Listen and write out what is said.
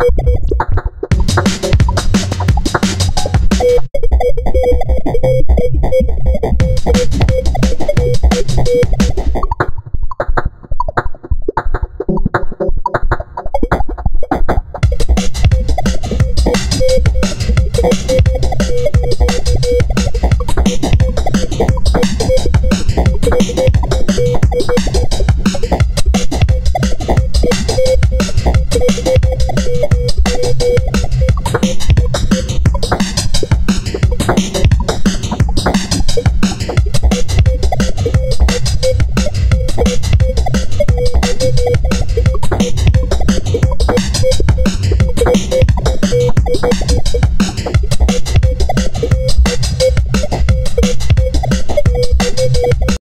I'm sorry.